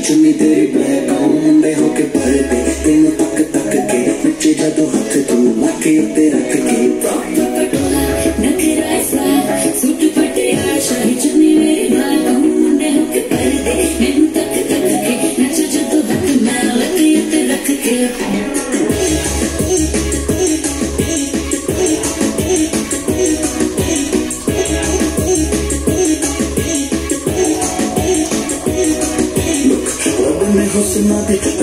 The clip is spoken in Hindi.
चुन्नी तेरी ब्लैक आऊँ मुंडे होके दे तेन तक तक के नचे जादू हथ तू लाके उत्ते रख के पटोला mejor se mate